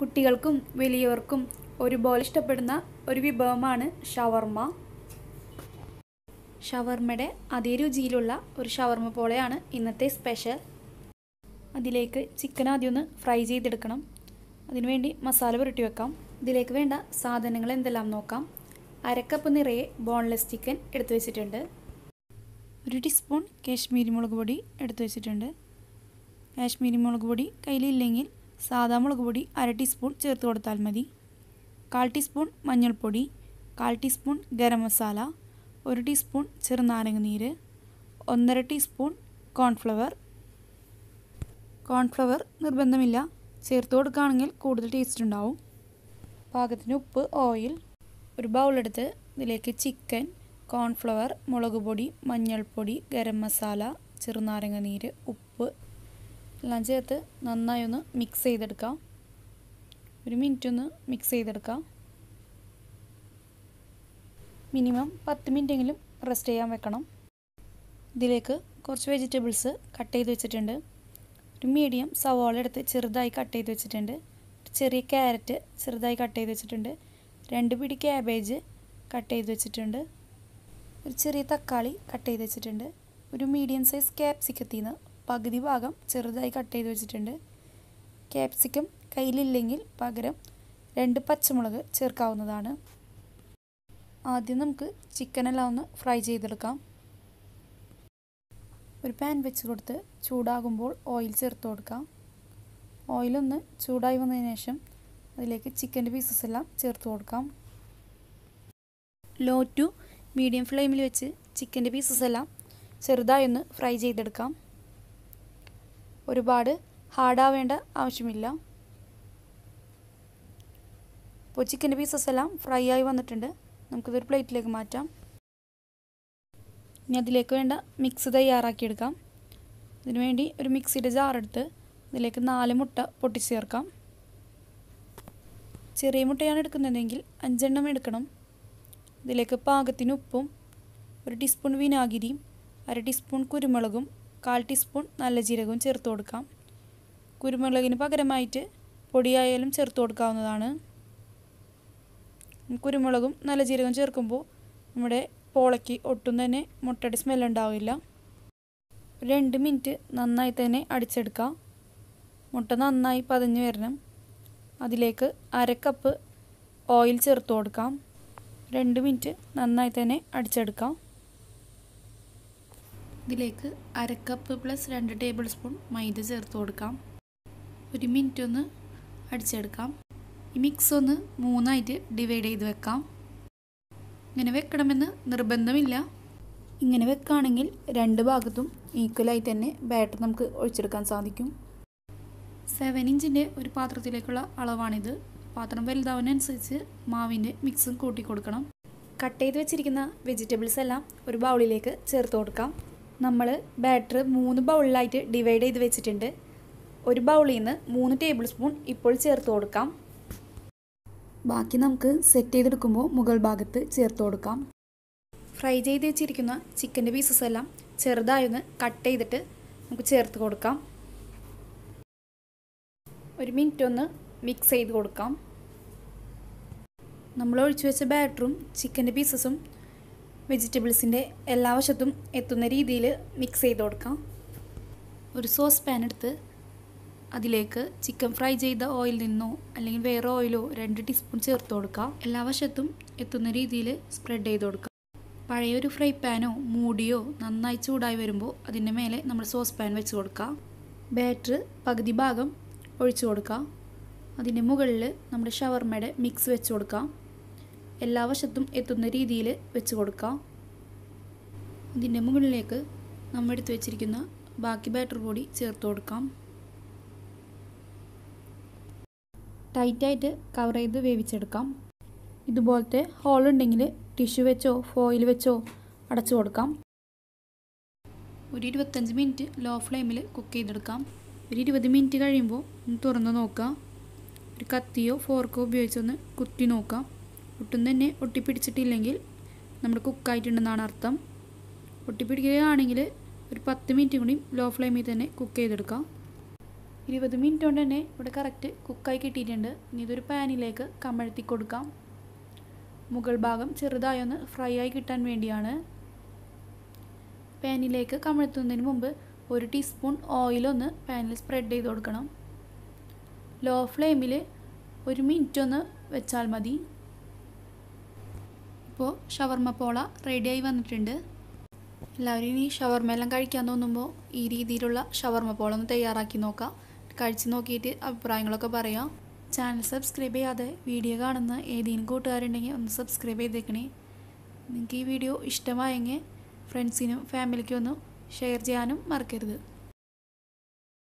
കുട്ടികൾക്കും വലിയവർക്കും ഒരുപോലെ ഇഷ്ടപ്പെടുന്ന ഒരു വിഭവമാണ് ഷവർമ്മ ഷവർമ്മയുടെ അതേ രുചിയിലുള്ള ഒരു ഷവർമ്മ പോലെയാണ് ഇന്നത്തെ സ്പെഷ്യൽ. അതിലേക്ക് ചിക്കൻ ആദ്യം ഒന്ന് ഫ്രൈ ചെയ്തെടുക്കണം. അതിനുവേണ്ടി മസാല പുരട്ടി വെക്കാം. ഇതിലേക്ക് വേണ്ട സാധനങ്ങൾ എന്തെല്ലാം നോക്കാം. അരക്കപ്പ് നിറയെ ബോൺലെസ് ചിക്കൻ എടുത്തു വെച്ചിട്ടുണ്ട്. ഒരു ടീസ്പൂൺ കാശ്മീരി മുളക് പൊടി എടുത്തു വെച്ചിട്ടുണ്ട്. കാശ്മീരി മുളക് പൊടി കയ്യിലില്ലെങ്കിൽ സാദാ മുളക് പൊടി അര ടീസ്പൂൺ ചേർത്ത് കൊടുത്താൽ മതി. കാൽ ടീസ്പൂൺ മഞ്ഞൾപ്പൊടി കാൽ ടീസ്പൂൺ ഗരം മസാല ഒരു ടീസ്പൂൺ ചെറുനാരങ്ങ നീര് ഒന്നര ടീസ്പൂൺ കോൺഫ്ലവർ. കോൺഫ്ലവർ നിർബന്ധമില്ല. ചേർത്ത് കൊടുക്കുകയാണെങ്കിൽ കൂടുതൽ ടേസ്റ്റ് ഉണ്ടാവും. പാകത്തിന് ഉപ്പ് ഓയിൽ. ഒരു ബൗളെടുത്ത് ഇതിലേക്ക് ചിക്കൻ കോൺഫ്ലവർ മുളക് പൊടി മഞ്ഞൾപ്പൊടി ഗരം മസാല ചെറുനാരങ്ങ നീര് ഉപ്പ് എല്ലാം ചേർത്ത് നന്നായി ഒന്ന് മിക്സ് ചെയ്തെടുക്കാം. ഒരു മിനിറ്റ് ഒന്ന് മിക്സ് ചെയ്തെടുക്കാം. മിനിമം പത്ത് മിനിറ്റെങ്കിലും റെസ്റ്റ് ചെയ്യാൻ വെക്കണം. ഇതിലേക്ക് കുറച്ച് വെജിറ്റബിൾസ് കട്ട് ചെയ്ത് വെച്ചിട്ടുണ്ട്. ഒരു മീഡിയം സവാള എടുത്ത് ചെറുതായി കട്ട് ചെയ്ത് വെച്ചിട്ടുണ്ട്. ചെറിയ ക്യാരറ്റ് ചെറുതായി കട്ട് ചെയ്ത് വെച്ചിട്ടുണ്ട്. രണ്ട് പിടി ക്യാബേജ് കട്ട് ചെയ്ത് വെച്ചിട്ടുണ്ട്. ഒരു ചെറിയ തക്കാളി കട്ട് ചെയ്ത് വെച്ചിട്ടുണ്ട്. ഒരു മീഡിയം സൈസ് ക്യാപ്സിക്കത്തിൽ നിന്ന് പകുതി ഭാഗം ചെറുതായി കട്ട് ചെയ്ത് വെച്ചിട്ടുണ്ട്. ക്യാപ്സിക്കം കയ്യിലില്ലെങ്കിൽ പകരം രണ്ട് പച്ചമുളക് ചേർക്കാവുന്നതാണ്. ആദ്യം നമുക്ക് ചിക്കനെല്ലാം ഒന്ന് ഫ്രൈ ചെയ്തെടുക്കാം. ഒരു പാൻ വെച്ച് കൊടുത്ത് ചൂടാകുമ്പോൾ ഓയിൽ ചേർത്ത് കൊടുക്കാം. ഓയിലൊന്ന് ചൂടായി വന്നതിന് ശേഷം അതിലേക്ക് ചിക്കന്റെ പീസസ് എല്ലാം ചേർത്ത് കൊടുക്കാം. ലോ ടു മീഡിയം ഫ്ലെയിമിൽ വെച്ച് ചിക്കന്റെ പീസസ് എല്ലാം ചെറുതായൊന്ന് ഫ്രൈ ചെയ്തെടുക്കാം. ഒരുപാട് ഹാർഡാവേണ്ട ആവശ്യമില്ല. അപ്പോൾ ചിക്കന്റെ പീസസ് എല്ലാം ഫ്രൈ ആയി വന്നിട്ടുണ്ട്. നമുക്കിതൊരു പ്ലേറ്റിലേക്ക് മാറ്റാം. ഇനി അതിലേക്ക് വേണ്ട മിക്സ് തയ്യാറാക്കിയെടുക്കാം. അതിനുവേണ്ടി ഒരു മിക്സിയുടെ ജാറെടുത്ത് ഇതിലേക്ക് നാല് മുട്ട പൊട്ടി ചേർക്കാം ചെറിയ മുട്ടയാണ് എടുക്കുന്നതെങ്കിൽ അഞ്ചെണ്ണം എടുക്കണം. ഇതിലേക്ക് പാകത്തിന് ഉപ്പും ഒരു ടീസ്പൂൺ വിനാഗിരിയും അര ടീസ്പൂൺ കുരുമുളകും കാൽ ടീസ്പൂൺ നല്ല ജീരകവും ചേർത്ത് കൊടുക്കാം. കുരുമുളകിന് പകരമായിട്ട് പൊടിയായാലും ചേർത്ത് കൊടുക്കാവുന്നതാണ്. കുരുമുളകും നല്ല ജീരകവും ചേർക്കുമ്പോൾ നമ്മുടെ പോളയ്ക്ക് ഒട്ടും തന്നെ മുട്ടയുടെ സ്മെൽ ഉണ്ടാവില്ല. രണ്ട് മിനിറ്റ് നന്നായി തന്നെ അടിച്ചെടുക്കാം. മുട്ട നന്നായി പതിഞ്ഞ് വരണം. അതിലേക്ക് അര കപ്പ് ഓയിൽ ചേർത്ത് കൊടുക്കാം. രണ്ട് മിനിറ്റ് നന്നായി തന്നെ അടിച്ചെടുക്കാം. ഇതിലേക്ക് അര കപ്പ് പ്ലസ് രണ്ട് ടേബിൾ സ്പൂൺ മൈദ ചേർത്ത് കൊടുക്കാം. ഒരു മിനിറ്റ് ഒന്ന് അടിച്ചെടുക്കാം. ഈ മിക്സ് ഒന്ന് മൂന്നായിട്ട് ഡിവൈഡ് ചെയ്ത് വെക്കാം. ഇങ്ങനെ വെക്കണമെന്ന് നിർബന്ധമില്ല. ഇങ്ങനെ വെക്കുകയാണെങ്കിൽ രണ്ട് ഭാഗത്തും ഈക്വലായി തന്നെ ബാറ്റർ നമുക്ക് ഒഴിച്ചെടുക്കാൻ സാധിക്കും. സെവൻ ഇഞ്ചിന്റെ ഒരു പാത്രത്തിലേക്കുള്ള അളവാണിത്. പാത്രം വലുതാവുന്നതനുസരിച്ച് മാവിന്റെ മിക്സും കൂട്ടി കൊടുക്കണം. കട്ട് ചെയ്ത് വെച്ചിരിക്കുന്ന വെജിറ്റബിൾസ് എല്ലാം ഒരു ബൗളിലേക്ക് ചേർത്ത് കൊടുക്കാം. നമ്മൾ ബാറ്റർ മൂന്ന് ബൗളിലായിട്ട് ഡിവൈഡ് ചെയ്ത് വെച്ചിട്ടുണ്ട്. ഒരു ബൗളിൽ നിന്ന് മൂന്ന് ടേബിൾ സ്പൂൺ ഇപ്പോൾ ചേർത്ത് കൊടുക്കാം. ബാക്കി നമുക്ക് സെറ്റ് ചെയ്തെടുക്കുമ്പോൾ മുകൾ ഭാഗത്ത് ചേർത്ത് കൊടുക്കാം. ഫ്രൈ ചെയ്ത് വെച്ചിരിക്കുന്ന ചിക്കന്റെ പീസസ് എല്ലാം ചെറുതായൊന്ന് കട്ട് ചെയ്തിട്ട് നമുക്ക് ചേർത്ത് കൊടുക്കാം. ഒരു മിനിറ്റ് ഒന്ന് മിക്സ് ചെയ്ത് കൊടുക്കാം. നമ്മൾ ഒഴിച്ചു വെച്ച ബാറ്ററും ചിക്കന്റെ പീസസും വെജിറ്റബിൾസിന്റെ എല്ലാ വശത്തും എത്തുന്ന രീതിയിൽ മിക്സ് ചെയ്ത് കൊടുക്കാം. ഒരു സോസ് പാൻ എടുത്ത് അതിലേക്ക് ചിക്കൻ ഫ്രൈ ചെയ്ത ഓയിൽ നിന്നോ അല്ലെങ്കിൽ വേറെ ഓയിലോ രണ്ട് ടീസ്പൂൺ ചേർത്ത് കൊടുക്കാം. എല്ലാ വശത്തും എത്തുന്ന രീതിയിൽ സ്പ്രെഡ് ചെയ്ത് കൊടുക്കുക പഴയൊരു ഫ്രൈ പാനോ മൂടിയോ നന്നായി ചൂടായി വരുമ്പോൾ അതിന്റെ മേലെ നമ്മൾ സോസ് പാൻ വെച്ച് കൊടുക്കുക ബാറ്റർ പകുതി ഭാഗം ഒഴിച്ചു കൊടുക്കാം. അതിന്റെ മുകളിൽ നമ്മുടെ ഷവർമയുടെ മിക്സ് വെച്ച് കൊടുക്കാം. എല്ലാ വശത്തും എത്തുന്ന രീതിയിൽ വെച്ച് കൊടുക്കാം. ഇതിന്റെ മുകളിലേക്ക് നമ്മൾ എടുത്ത് വെച്ചിരിക്കുന്ന ബാക്കി ബാറ്റർ കൂടി ചേർത്ത് കൊടുക്കാം. ടൈറ്റായിട്ട് കവർ ചെയ്ത് വേവിച്ചെടുക്കാം. ഇതുപോലത്തെ ഹോൾ ഉണ്ടെങ്കിൽ ടിഷ്യൂ വെച്ചോ ഫോയിൽ വെച്ചോ അടച്ചു കൊടുക്കാം. ഒരു ഇരുപത്തഞ്ച് മിനിറ്റ് ലോ ഫ്ലെയിമിൽ കുക്ക് ചെയ്തെടുക്കാം. ഒരു ഇരുപത് മിനിറ്റ് കഴിയുമ്പോൾ ഒന്ന് തുറന്ന് നോക്കാം. ഒരു കത്തിയോ ഫോർക്കോ ഉപയോഗിച്ചൊന്ന് കുത്തി നോക്കാം. ഒട്ടും തന്നെ ഒട്ടിപ്പിടിച്ചിട്ടില്ലെങ്കിൽ നമ്മൾ കുക്കായിട്ടുണ്ടെന്നാണ് അർത്ഥം. ഒട്ടിപ്പിടിക്കുകയാണെങ്കിൽ ഒരു പത്ത് മിനിറ്റ് കൂടി ലോ ഫ്ലെയിമിൽ തന്നെ കുക്ക് ചെയ്തെടുക്കാം. ഇരുപത് മിനിറ്റ് കൊണ്ട് തന്നെ ഇവിടെ കറക്റ്റ് കുക്കായി കിട്ടിയിട്ടുണ്ട്. ഇനി ഇതൊരു പാനിലേക്ക് കമഴ്ത്തി കൊടുക്കാം. മുകൾ ഭാഗം ചെറുതായി ഒന്ന് ഫ്രൈ ആയി കിട്ടാൻ വേണ്ടിയാണ്. പാനിലേക്ക് കമഴ്ത്തുന്നതിന് മുമ്പ് ഒരു ടീസ്പൂൺ ഓയിലൊന്ന് പാനിൽ സ്പ്രെഡ് ചെയ്ത് കൊടുക്കണം. ലോ ഫ്ലെയിമിൽ ഒരു മിനിറ്റ് ഒന്ന് വെച്ചാൽ മതി. ഇപ്പോൾ ഷവർമ്മ പോള റെഡിയായി വന്നിട്ടുണ്ട്. എല്ലാവരും ഇനി ഷവർമ്മ എല്ലാം കഴിക്കാൻ തോന്നുമ്പോൾ ഈ രീതിയിലുള്ള ഷവർമ്മ പോള ഒന്ന് തയ്യാറാക്കി നോക്കാം. കഴിച്ച് നോക്കിയിട്ട് അഭിപ്രായങ്ങളൊക്കെ പറയാം. ചാനൽ സബ്സ്ക്രൈബ് ചെയ്യാതെ വീഡിയോ കാണുന്ന ഏതെങ്കിലും കൂട്ടുകാരുണ്ടെങ്കിൽ ഒന്ന് സബ്സ്ക്രൈബ് ചെയ്തേക്കണേ. നിങ്ങൾക്ക് ഈ വീഡിയോ ഇഷ്ടമായെങ്കിൽ ഫ്രണ്ട്സിനും ഫാമിലിക്കും ഒന്ന് ഷെയർ ചെയ്യാനും മറക്കരുത്.